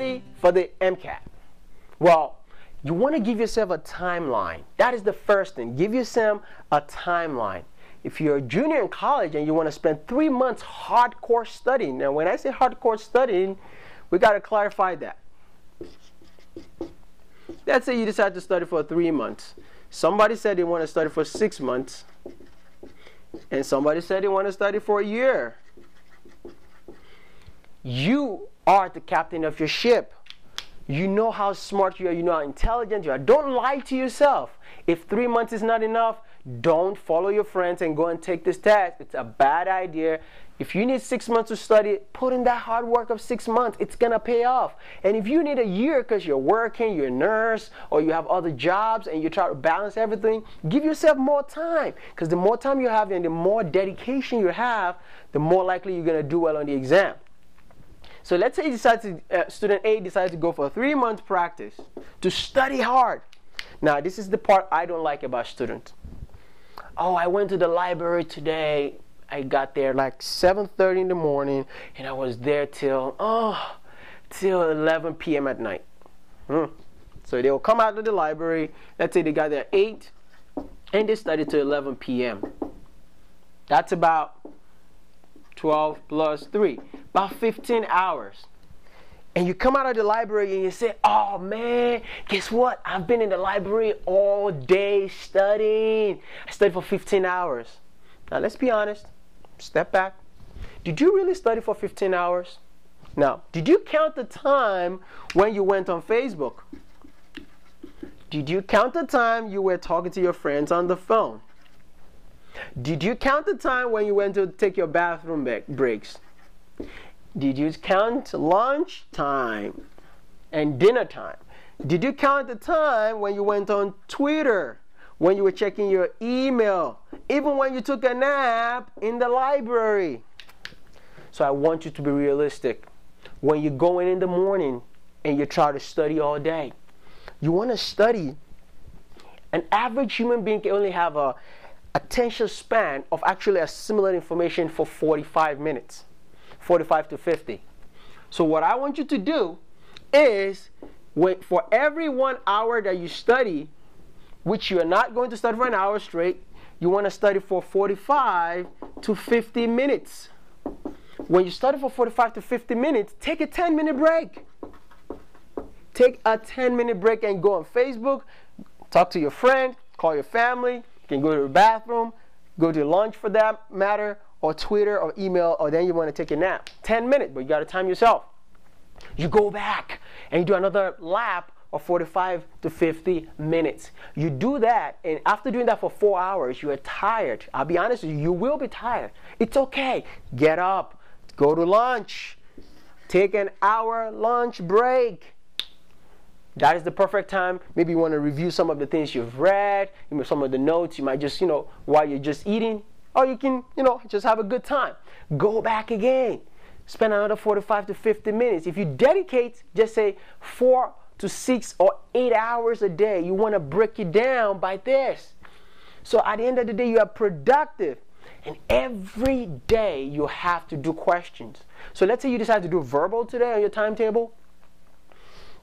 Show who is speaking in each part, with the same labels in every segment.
Speaker 1: study for the MCAT? Well, you want to give yourself a timeline. That is the first thing. Give yourself a timeline. If you're a junior in college and you want to spend three months hardcore studying, now when I say hardcore studying, we got to clarify that. Let's say you decide to study for three months. Somebody said they want to study for six months, and somebody said they want to study for a year. You are the captain of your ship. You know how smart you are, you know how intelligent you are. Don't lie to yourself. If three months is not enough, don't follow your friends and go and take this test. It's a bad idea. If you need six months to study, put in that hard work of six months. It's gonna pay off. And if you need a year because you're working, you're a nurse, or you have other jobs and you try to balance everything, give yourself more time. Because the more time you have and the more dedication you have, the more likely you're gonna do well on the exam. So let's say to, uh, student A decides to go for three month practice to study hard. Now, this is the part I don't like about students. Oh, I went to the library today. I got there like 7:30 in the morning, and I was there till oh, till 11 p.m. at night. Hmm. So they'll come out of the library. Let's say they got there 8, and they studied till 11 p.m. That's about 12 plus 3, about 15 hours. And you come out of the library and you say, Oh man, guess what? I've been in the library all day studying. I studied for 15 hours. Now let's be honest. Step back. Did you really study for 15 hours? Now, did you count the time when you went on Facebook? Did you count the time you were talking to your friends on the phone? Did you count the time when you went to take your bathroom breaks? Did you count lunch time and dinner time? Did you count the time when you went on Twitter, when you were checking your email, even when you took a nap in the library? So I want you to be realistic. When you're going in the morning and you try to study all day, you want to study. An average human being can only have a attention span of actually assimilating information for 45 minutes, 45 to 50. So what I want you to do is wait for every one hour that you study, which you are not going to study for an hour straight, you want to study for 45 to 50 minutes. When you study for 45 to 50 minutes, take a 10 minute break. Take a 10 minute break and go on Facebook, talk to your friend, call your family, can go to the bathroom, go to lunch for that matter, or Twitter or email, or then you want to take a nap. 10 minutes, but you got to time yourself. You go back and you do another lap of 45 to 50 minutes. You do that, and after doing that for four hours, you are tired. I'll be honest with you, you will be tired. It's okay. Get up, go to lunch, take an hour lunch break. That is the perfect time. Maybe you want to review some of the things you've read, some of the notes. You might just, you know, while you're just eating, or you can, you know, just have a good time. Go back again. Spend another 45 to 50 minutes. If you dedicate, just say four to six or eight hours a day, you want to break it down by this. So at the end of the day, you are productive. And every day you have to do questions. So let's say you decide to do verbal today on your timetable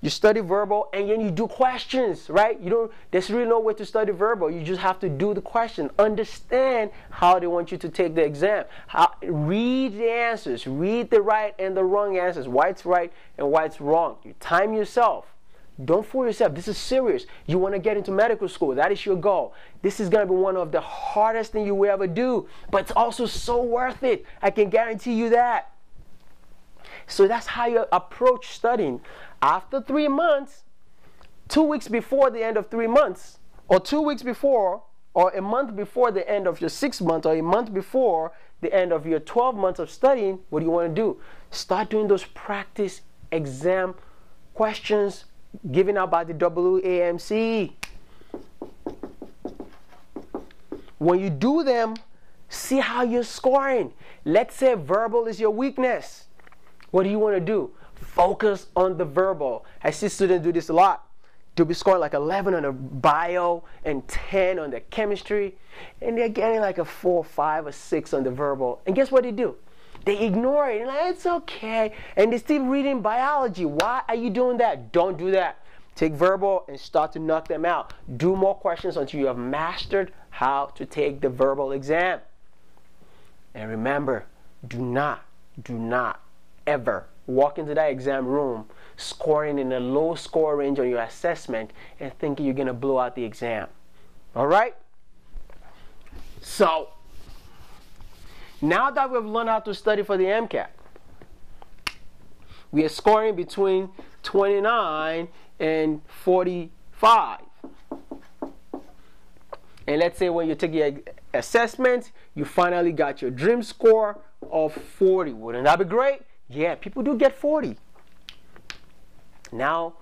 Speaker 1: you study verbal and then you do questions, right? You don't there's really no way to study verbal. You just have to do the question. Understand how they want you to take the exam. How, read the answers. Read the right and the wrong answers. why it's right and why it's wrong. You time yourself. Don't fool yourself. This is serious. You want to get into medical school. That is your goal. This is going to be one of the hardest things you will ever do, but it's also so worth it. I can guarantee you that. So that's how you approach studying. After three months, two weeks before the end of three months, or two weeks before, or a month before the end of your six months, or a month before the end of your 12 months of studying, what do you want to do? Start doing those practice exam questions given out by the AAMC. When you do them, see how you're scoring. Let's say verbal is your weakness. What do you want to do? Focus on the verbal. I see students do this a lot. They'll be scoring like 11 on the bio and 10 on the chemistry, and they're getting like a 4, 5, or 6 on the verbal. And guess what they do? They ignore it. Like, it's okay. And they still reading biology. Why are you doing that? Don't do that. Take verbal and start to knock them out. Do more questions until you have mastered how to take the verbal exam. And remember, do not, do not ever walk into that exam room scoring in a low score range on your assessment and thinking you're going to blow out the exam. All right? So, now that we've learned how to study for the MCAT, we are scoring between 29 and 45. And let's say when you take your assessment, you finally got your dream score of 40. Wouldn't that be great? Yeah, people do get 40. Now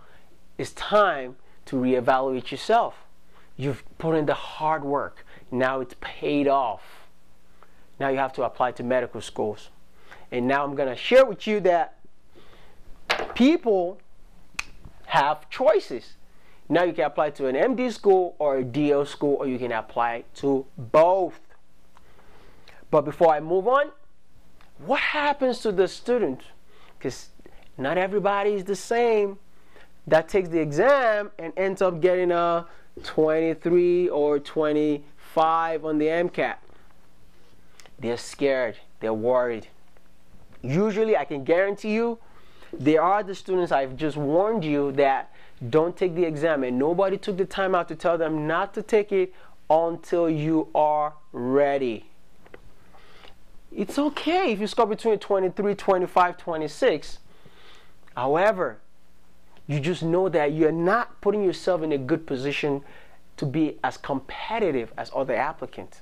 Speaker 1: it's time to reevaluate yourself. You've put in the hard work. Now it's paid off. Now you have to apply to medical schools. And now I'm going to share with you that people have choices. Now you can apply to an MD school or a DO school, or you can apply to both. But before I move on, what happens to the student? Because not everybody is the same that takes the exam and ends up getting a 23 or 25 on the MCAT. They're scared, they're worried. Usually, I can guarantee you, there are the students I've just warned you that don't take the exam, and nobody took the time out to tell them not to take it until you are ready. It's okay if you score between 23, 25, 26. However, you just know that you're not putting yourself in a good position to be as competitive as other applicants.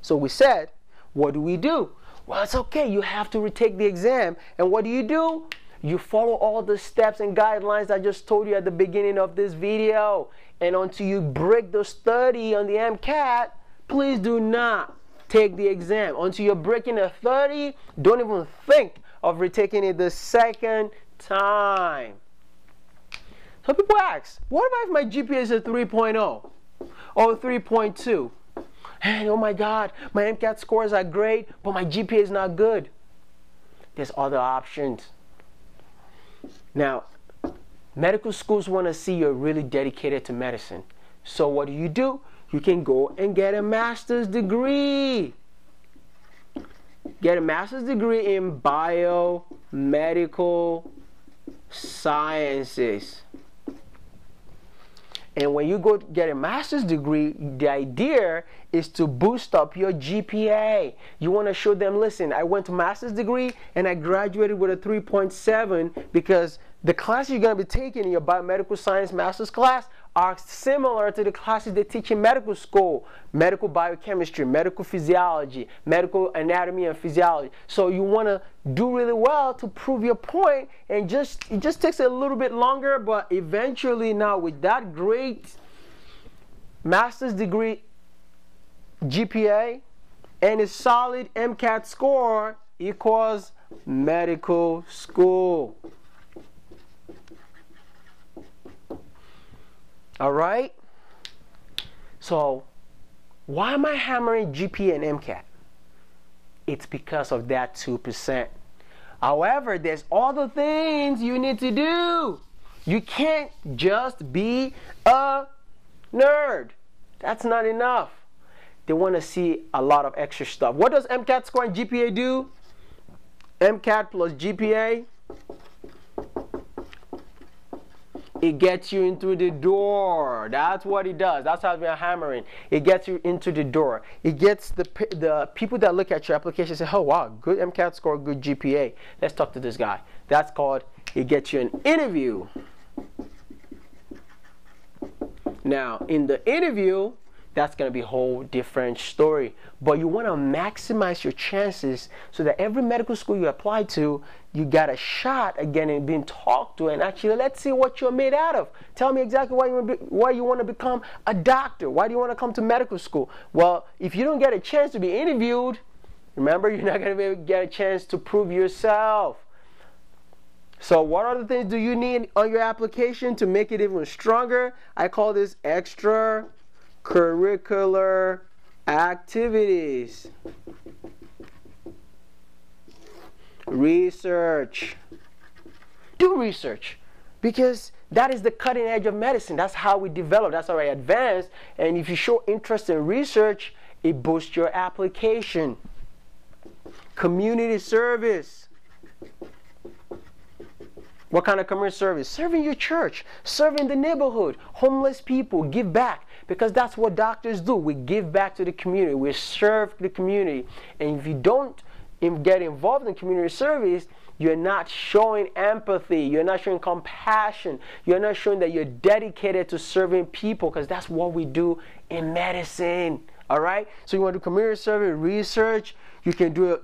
Speaker 1: So we said, what do we do? Well, it's okay. You have to retake the exam. And what do you do? You follow all the steps and guidelines I just told you at the beginning of this video. And until you break those 30 on the MCAT, please do not take the exam. Until you're breaking a 30, don't even think of retaking it the second time. So people ask, what about if my GPA is a 3.0 or 3.2? And oh my God, my MCAT scores are great, but my GPA is not good. There's other options. Now, medical schools want to see you're really dedicated to medicine. So what do you do? You can go and get a master's degree. Get a master's degree in biomedical sciences. And when you go get a master's degree, the idea is to boost up your GPA. You want to show them, listen, I went to master's degree and I graduated with a 3.7 because the classes you're going to be taking in your biomedical science master's class are similar to the classes they teach in medical school medical biochemistry, medical physiology, medical anatomy and physiology. So you want to do really well to prove your point, and just it just takes a little bit longer, but eventually, now with that great master's degree GPA and a solid MCAT score equals medical school. All right? So, why am I hammering GPA and MCAT? It's because of that 2%. However, there's other things you need to do. You can't just be a nerd. That's not enough. They want to see a lot of extra stuff. What does MCAT score and GPA do? MCAT plus GPA It gets you into the door. That's what it does. That's how we're hammering. It gets you into the door. It gets the, the people that look at your application say, oh, wow, good MCAT score, good GPA. Let's talk to this guy. That's called it gets you an interview. Now, in the interview, that's going to be a whole different story. But you want to maximize your chances so that every medical school you apply to, you got a shot again in being talked to and actually let's see what you're made out of. Tell me exactly why you, want to be, why you want to become a doctor. Why do you want to come to medical school? Well, if you don't get a chance to be interviewed, remember you're not going to get a chance to prove yourself. So what other things do you need on your application to make it even stronger? I call this extra curricular activities. Research. Do research because that is the cutting edge of medicine. That's how we develop, that's how we advance. And if you show interest in research, it boosts your application. Community service. What kind of community service? Serving your church, serving the neighborhood, homeless people, give back. Because that's what doctors do. We give back to the community, we serve the community. And if you don't get involved in community service, you're not showing empathy. You're not showing compassion. You're not showing that you're dedicated to serving people because that's what we do in medicine. All right? So you want to do community service, research. You can do uh,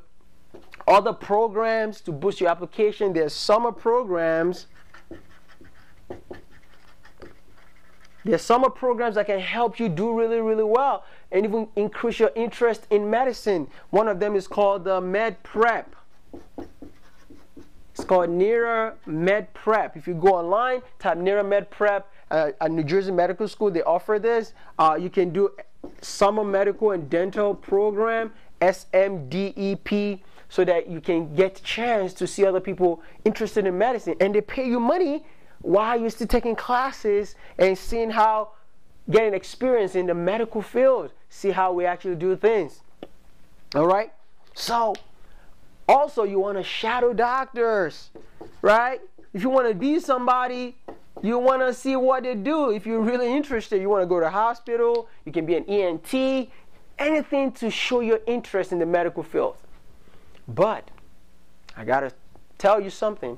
Speaker 1: other programs to boost your application. There's summer programs. There's summer programs that can help you do really, really well and even increase your interest in medicine. One of them is called the Med Prep. It's called NERA Med Prep. If you go online, type NERA Med Prep uh, at New Jersey Medical School, they offer this. Uh, you can do summer medical and dental program, SMDEP, so that you can get a chance to see other people interested in medicine. And they pay you money while you're still taking classes and seeing how getting experience in the medical field, see how we actually do things. All right? So, also, you want to shadow doctors, right? If you want to be somebody, you want to see what they do. If you're really interested, you want to go to hospital, you can be an ENT, anything to show your interest in the medical field. But I got to tell you something.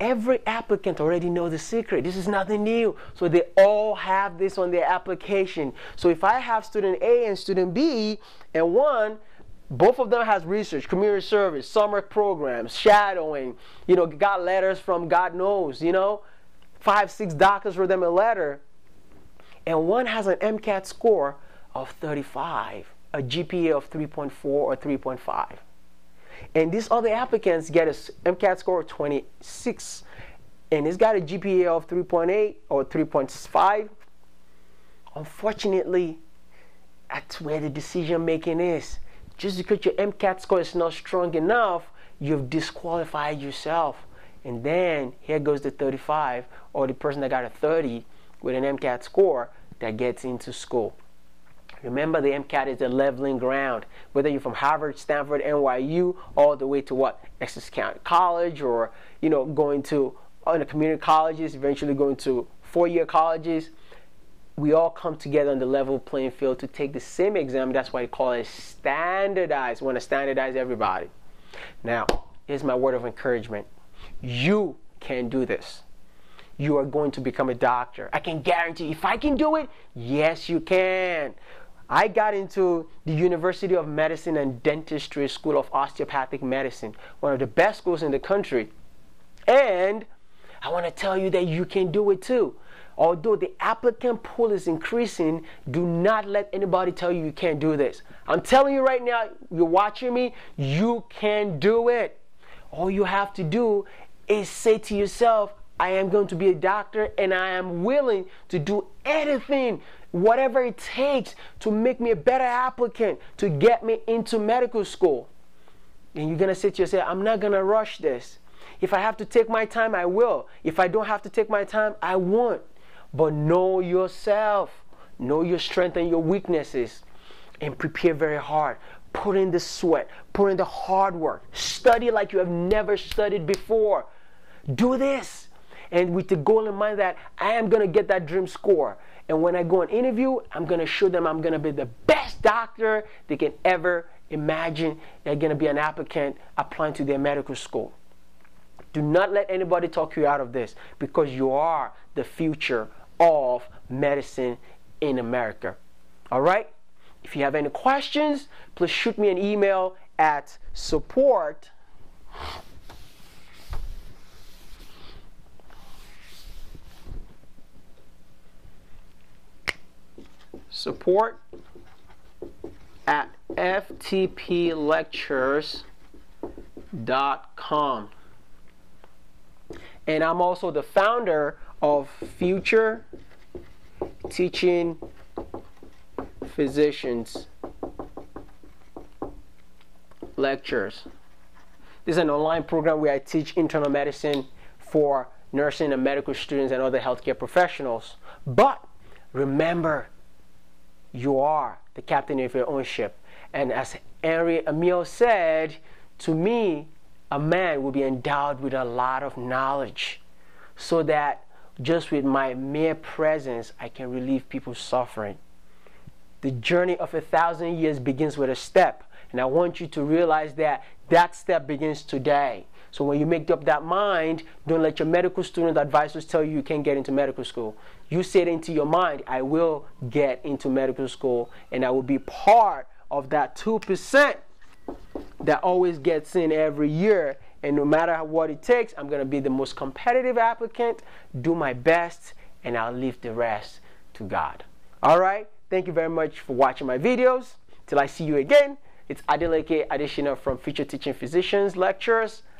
Speaker 1: Every applicant already knows the secret. This is nothing new. So they all have this on their application. So if I have student A and student B, and one both of them has research, community service, summer programs, shadowing. You know, got letters from God knows. You know, five, six doctors wrote them a letter, and one has an MCAT score of 35, a GPA of 3.4 or 3.5, and these other applicants get a MCAT score of 26, and he's got a GPA of 3.8 or 3.5. Unfortunately, that's where the decision making is just because your MCAT score is not strong enough, you've disqualified yourself. And then here goes the 35 or the person that got a 30 with an MCAT score that gets into school. Remember, the MCAT is a leveling ground. Whether you're from Harvard, Stanford, NYU, all the way to what Essex County College, or you know, going to uh, the community colleges, eventually going to four-year colleges we all come together on the level playing field to take the same exam. That's why they call it standardized. We want to standardize everybody. Now, here's my word of encouragement. You can do this. You are going to become a doctor. I can guarantee if I can do it, yes, you can. I got into the University of Medicine and Dentistry School of Osteopathic Medicine, one of the best schools in the country. And I want to tell you that you can do it too. Although the applicant pool is increasing, do not let anybody tell you you can't do this. I'm telling you right now, you're watching me, you can do it. All you have to do is say to yourself, I am going to be a doctor and I am willing to do anything, whatever it takes to make me a better applicant, to get me into medical school. And you're going to say to yourself, I'm not going to rush this. If I have to take my time, I will. If I don't have to take my time, I won't. But know yourself, know your strength and your weaknesses, and prepare very hard. Put in the sweat, put in the hard work. Study like you have never studied before. Do this. And with the goal in mind that I am going to get that dream score. And when I go and interview, I'm going to show them I'm going to be the best doctor they can ever imagine. They're going to be an applicant applying to their medical school. Do not let anybody talk you out of this because you are the future of medicine in America. All right? If you have any questions, please shoot me an email at support support at ftplectures.com. And I'm also the founder of future teaching physicians lectures. This is an online program where I teach internal medicine for nursing and medical students and other healthcare professionals. But remember, you are the captain of your own ship. And as Henry Emil said, to me, a man will be endowed with a lot of knowledge so that just with my mere presence, I can relieve people's suffering. The journey of a thousand years begins with a step. And I want you to realize that that step begins today. So when you make up that mind, don't let your medical student advisors tell you you can't get into medical school. You say it into your mind, I will get into medical school and I will be part of that 2% that always gets in every year. And no matter what it takes, I'm going to be the most competitive applicant, do my best, and I'll leave the rest to God. All right? Thank you very much for watching my videos. Till I see you again, it's Adeleke Adesina from Future Teaching Physicians Lectures.